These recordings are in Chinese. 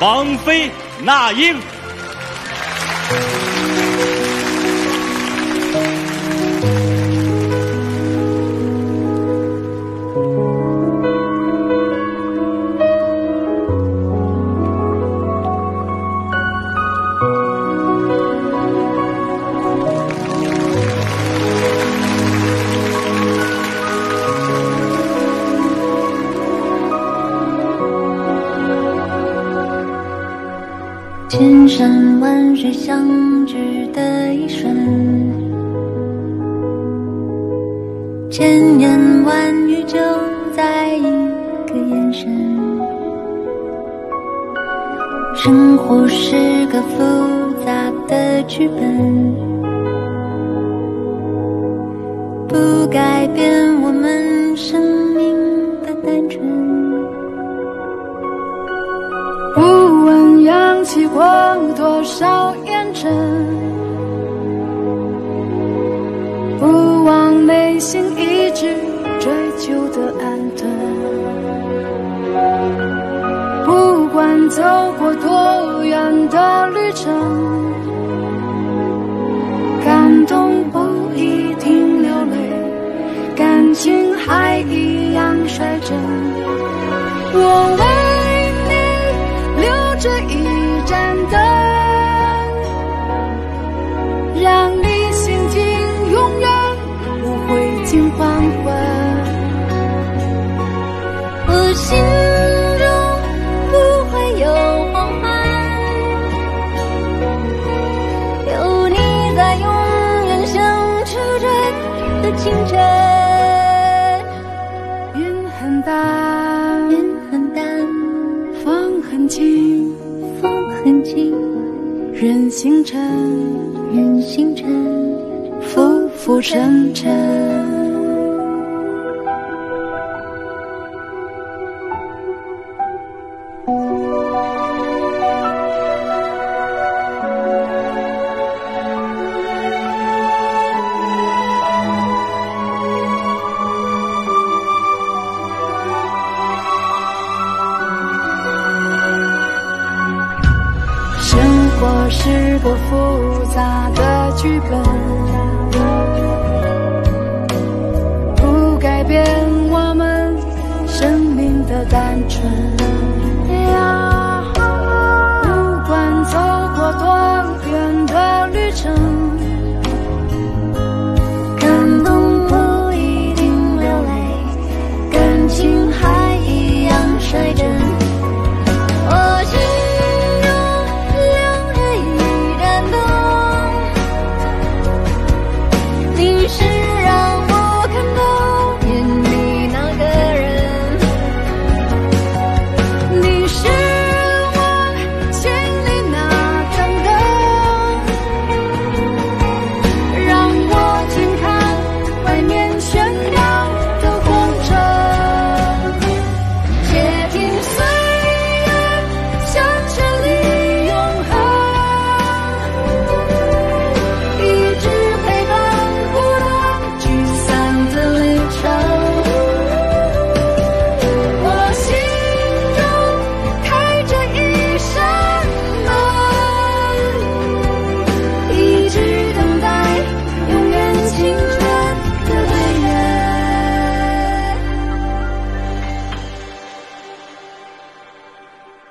王菲、那英。山万水相聚的一瞬，千言万语就在一个眼神。生活是个复杂的剧本，不改变过多少烟尘，不忘内心一直追求的安顿。不管走过多远的旅程，感动不一定流泪，感情还一样率真。我为你留着一盏灯，让你心境永远不会近黄昏。我心中不会有黄昏，有你在，永远像初春的清晨。云任星辰，任星辰，浮浮沉沉。是个复杂的剧本，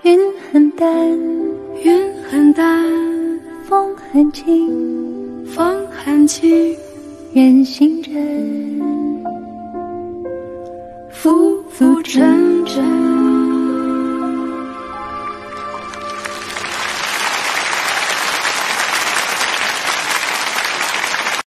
云很淡，云很淡，风很轻，风很轻，人心真。浮浮沉沉。